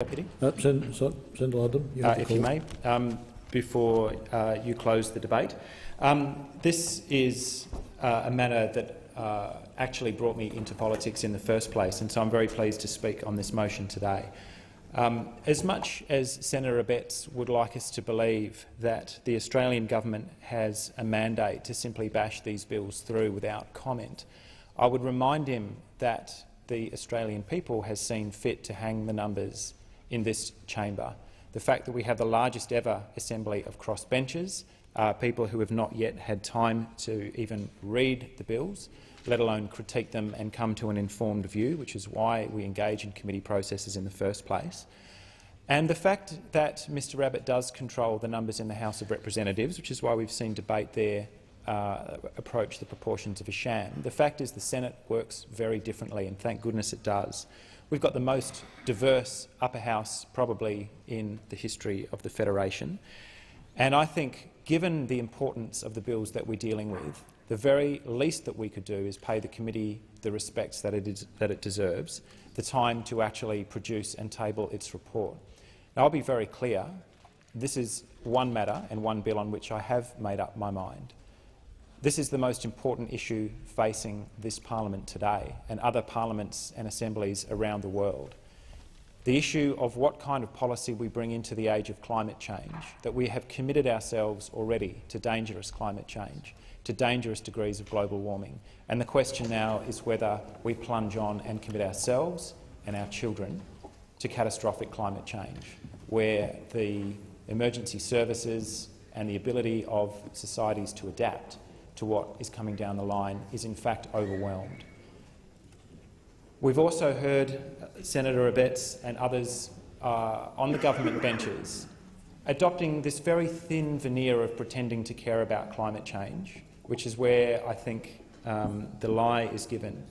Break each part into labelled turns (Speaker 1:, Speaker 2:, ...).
Speaker 1: Deputy.
Speaker 2: Uh, Sen- so- Senator Ludlam, you
Speaker 1: Uh, if you may, um, before uh, you close the debate. Um, this is uh, a matter that uh, actually brought me into politics in the first place, and so I'm very pleased to speak on this motion today. Um, as much as Senator Abetz would like us to believe that the Australian government has a mandate to simply bash these bills through without comment, I would remind him that the Australian people has seen fit to hang the numbers in this chamber. The fact that we have the largest ever assembly of crossbenchers, uh, people who have not yet had time to even read the bills, let alone critique them and come to an informed view, which is why we engage in committee processes in the first place. And the fact that Mr Abbott does control the numbers in the House of Representatives, which is why we've seen debate there uh, approach the proportions of a sham. The fact is the Senate works very differently, and thank goodness it does. We've got the most diverse upper house probably in the history of the federation. And I think, given the importance of the bills that we're dealing with, the very least that we could do is pay the committee the respects that it, is, that it deserves, the time to actually produce and table its report. Now, I'll be very clear. This is one matter and one bill on which I have made up my mind. This is the most important issue facing this parliament today and other parliaments and assemblies around the world. The issue of what kind of policy we bring into the age of climate change, that we have committed ourselves already to dangerous climate change, to dangerous degrees of global warming. And the question now is whether we plunge on and commit ourselves and our children to catastrophic climate change, where the emergency services and the ability of societies to adapt to what is coming down the line is in fact overwhelmed. We've also heard Senator Abetz and others uh, on the government benches adopting this very thin veneer of pretending to care about climate change, which is where I think um, the lie is given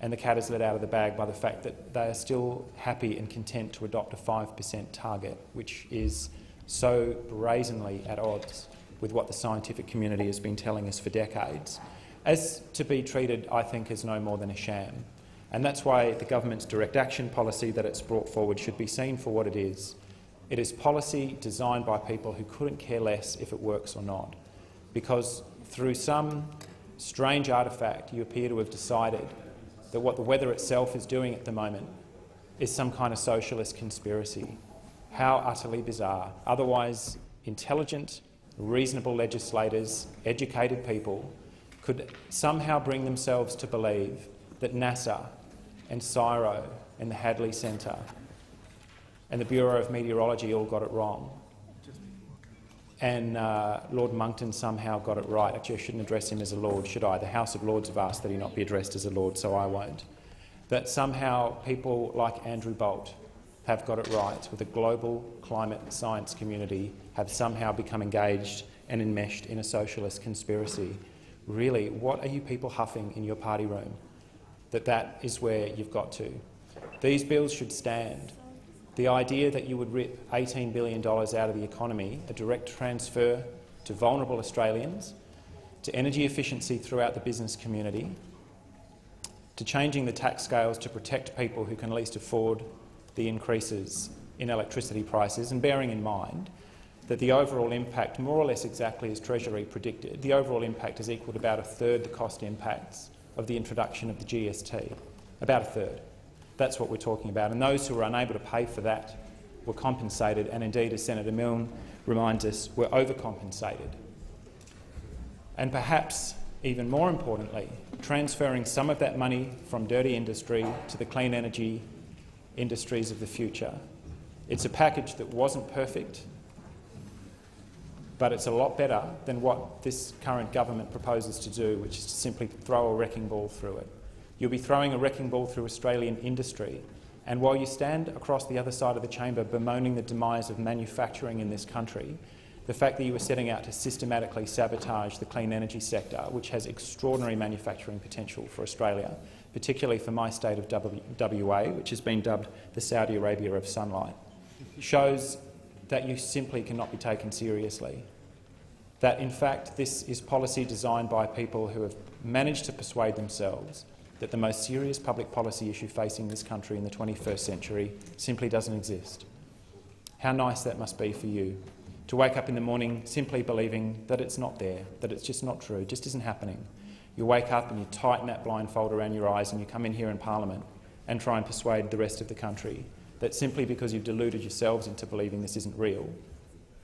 Speaker 1: and the cat is let out of the bag by the fact that they are still happy and content to adopt a 5 per cent target, which is so brazenly at odds with what the scientific community has been telling us for decades, as to be treated, I think, as no more than a sham. And that's why the government's direct action policy that it's brought forward should be seen for what it is. It is policy designed by people who couldn't care less if it works or not, because through some strange artefact you appear to have decided that what the weather itself is doing at the moment is some kind of socialist conspiracy. How utterly bizarre. Otherwise, intelligent, reasonable legislators, educated people, could somehow bring themselves to believe that NASA and CSIRO and the Hadley Centre and the Bureau of Meteorology all got it wrong. And uh, Lord Monckton somehow got it right. Actually, I shouldn't address him as a lord, should I? The House of Lords have asked that he not be addressed as a lord, so I won't. That somehow people like Andrew Bolt have got it right, with the global climate science community have somehow become engaged and enmeshed in a socialist conspiracy. Really, what are you people huffing in your party room? That that is where you've got to. These bills should stand. The idea that you would rip $18 billion out of the economy, a direct transfer to vulnerable Australians, to energy efficiency throughout the business community, to changing the tax scales to protect people who can least afford the increases in electricity prices, and bearing in mind that the overall impact, more or less exactly as Treasury predicted, the overall impact is equal to about a third the cost impacts of the introduction of the GST, about a third. That's what we're talking about. And those who were unable to pay for that were compensated, and indeed, as Senator Milne reminds us, were overcompensated. And perhaps, even more importantly, transferring some of that money from dirty industry to the clean energy industries of the future. It's a package that wasn't perfect, but it's a lot better than what this current government proposes to do, which is to simply throw a wrecking ball through it. You'll be throwing a wrecking ball through Australian industry, and while you stand across the other side of the chamber bemoaning the demise of manufacturing in this country, the fact that you are setting out to systematically sabotage the clean energy sector, which has extraordinary manufacturing potential for Australia, particularly for my state of w WA, which has been dubbed the Saudi Arabia of sunlight, shows that you simply cannot be taken seriously. That, in fact, this is policy designed by people who have managed to persuade themselves that the most serious public policy issue facing this country in the 21st century simply doesn't exist. How nice that must be for you, to wake up in the morning simply believing that it's not there, that it's just not true, just isn't happening. You wake up and you tighten that blindfold around your eyes and you come in here in Parliament and try and persuade the rest of the country that simply because you've deluded yourselves into believing this isn't real,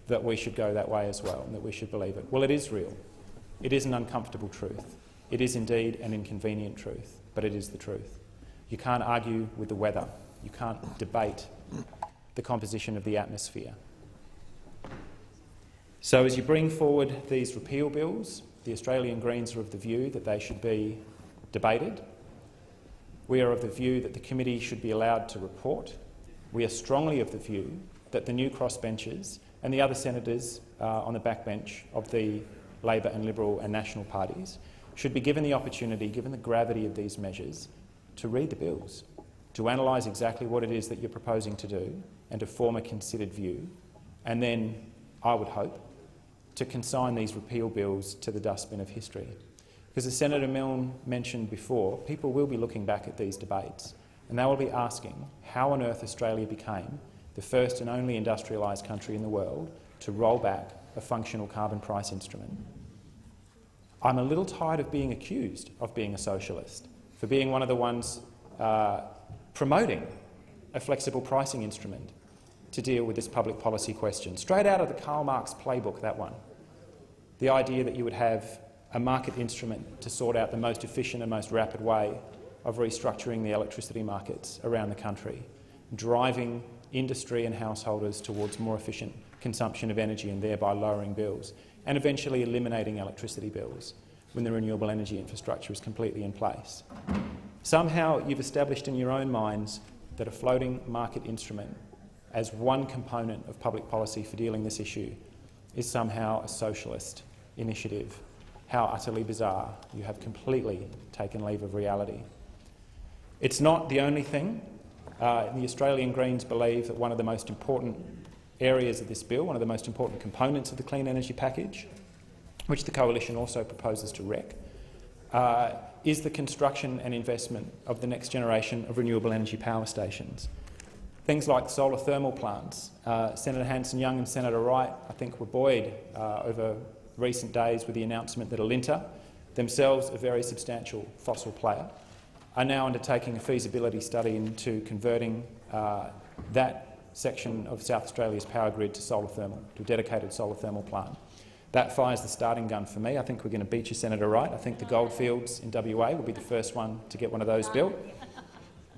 Speaker 1: that we should go that way as well and that we should believe it. Well, it is real. It is an uncomfortable truth. It is indeed an inconvenient truth, but it is the truth. You can't argue with the weather. You can't debate the composition of the atmosphere. So as you bring forward these repeal bills, the Australian Greens are of the view that they should be debated. We are of the view that the committee should be allowed to report. We are strongly of the view that the new crossbenchers and the other senators uh, on the backbench of the Labor and Liberal and National parties should be given the opportunity, given the gravity of these measures, to read the bills, to analyse exactly what it is that you're proposing to do and to form a considered view, and then, I would hope, to consign these repeal bills to the dustbin of history. Because as Senator Milne mentioned before, people will be looking back at these debates and they will be asking how on earth Australia became the first and only industrialised country in the world to roll back a functional carbon price instrument. I'm a little tired of being accused of being a socialist, for being one of the ones uh, promoting a flexible pricing instrument to deal with this public policy question. Straight out of the Karl Marx playbook, that one. The idea that you would have a market instrument to sort out the most efficient and most rapid way of restructuring the electricity markets around the country, driving industry and householders towards more efficient consumption of energy and thereby lowering bills, and eventually eliminating electricity bills when the renewable energy infrastructure is completely in place. Somehow you've established in your own minds that a floating market instrument as one component of public policy for dealing this issue is somehow a socialist initiative. How utterly bizarre. You have completely taken leave of reality. It's not the only thing. Uh, the Australian Greens believe that one of the most important areas of this bill, one of the most important components of the clean energy package, which the coalition also proposes to wreck, uh, is the construction and investment of the next generation of renewable energy power stations. Things like solar thermal plants. Uh, Senator Hanson-Young and Senator Wright, I think, were buoyed uh, over recent days with the announcement that Alinta, themselves a very substantial fossil player, are now undertaking a feasibility study into converting uh, that section of South Australia's power grid to solar thermal, to a dedicated solar thermal plant. That fires the starting gun for me. I think we're going to beat you, Senator Wright. I think the goldfields in WA will be the first one to get one of those built.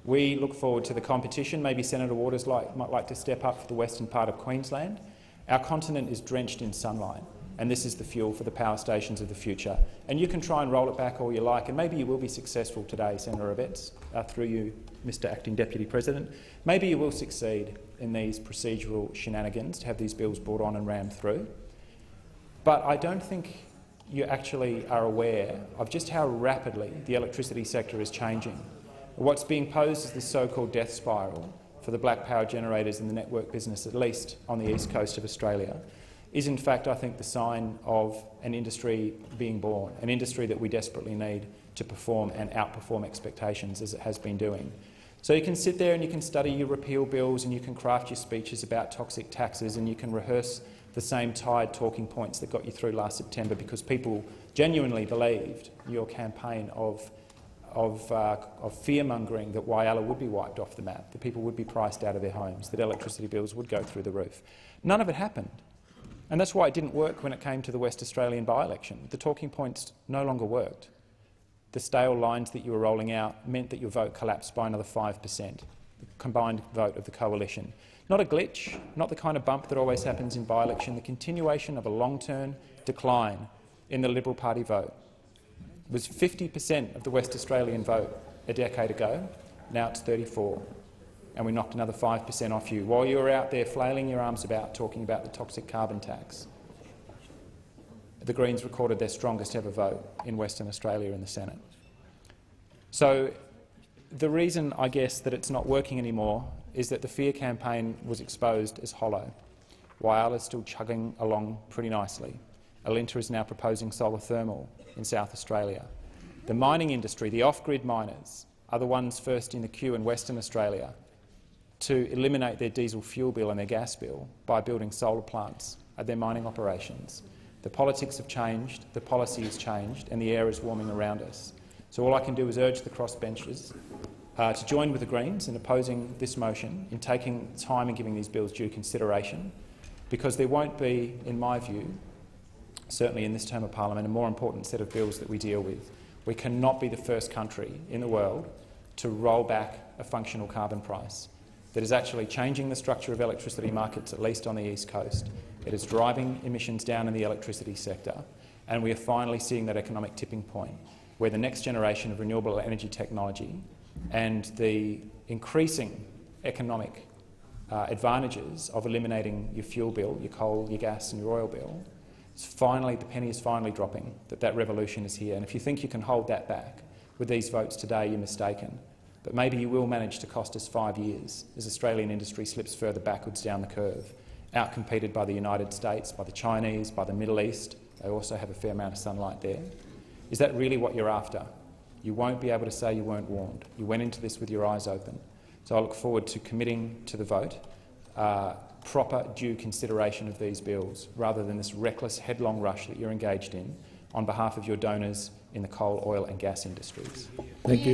Speaker 1: We look forward to the competition. Maybe Senator Waters like, might like to step up for the western part of Queensland. Our continent is drenched in sunlight, and this is the fuel for the power stations of the future. And you can try and roll it back all you like, and maybe you will be successful today, Senator Abetz, uh, through you, Mr Acting Deputy President. Maybe you will succeed in these procedural shenanigans to have these bills brought on and rammed through. But I don't think you actually are aware of just how rapidly the electricity sector is changing. What's being posed as the so-called death spiral for the black power generators in the network business, at least on the east coast of Australia, is in fact, I think, the sign of an industry being born, an industry that we desperately need to perform and outperform expectations as it has been doing. So you can sit there and you can study your repeal bills and you can craft your speeches about toxic taxes and you can rehearse the same tired talking points that got you through last September because people genuinely believed your campaign of of, uh, of fear-mongering that Whyalla would be wiped off the map, that people would be priced out of their homes, that electricity bills would go through the roof. None of it happened. And that's why it didn't work when it came to the West Australian by-election. The talking points no longer worked. The stale lines that you were rolling out meant that your vote collapsed by another 5 per cent, the combined vote of the coalition. Not a glitch, not the kind of bump that always happens in by-election, the continuation of a long-term decline in the Liberal Party vote was 50 per cent of the West Australian vote a decade ago. Now it's 34, and we knocked another 5 per cent off you while you were out there flailing your arms about talking about the toxic carbon tax. The Greens recorded their strongest ever vote in Western Australia in the Senate. So the reason, I guess, that it's not working anymore is that the fear campaign was exposed as hollow. Whyalla is still chugging along pretty nicely. Alinta is now proposing solar thermal in South Australia. The mining industry, the off-grid miners, are the ones first in the queue in Western Australia to eliminate their diesel fuel bill and their gas bill by building solar plants at their mining operations. The politics have changed, the policy has changed, and the air is warming around us. So all I can do is urge the crossbenchers uh, to join with the Greens in opposing this motion, in taking time and giving these bills due consideration, because there won't be, in my view, certainly in this term of parliament, a more important set of bills that we deal with. We cannot be the first country in the world to roll back a functional carbon price that is actually changing the structure of electricity markets, at least on the east coast. It is driving emissions down in the electricity sector, and we are finally seeing that economic tipping point where the next generation of renewable energy technology and the increasing economic uh, advantages of eliminating your fuel bill, your coal, your gas and your oil bill, is finally, the penny is finally dropping, that that revolution is here. And if you think you can hold that back with these votes today, you're mistaken. But maybe you will manage to cost us five years as Australian industry slips further backwards down the curve, outcompeted by the United States, by the Chinese, by the Middle East. They also have a fair amount of sunlight there. Is that really what you're after? You won't be able to say you weren't warned. You went into this with your eyes open. So I look forward to committing to the vote, uh, proper due consideration of these bills, rather than this reckless headlong rush that you're engaged in on behalf of your donors in the coal, oil and gas industries.
Speaker 2: Thank you.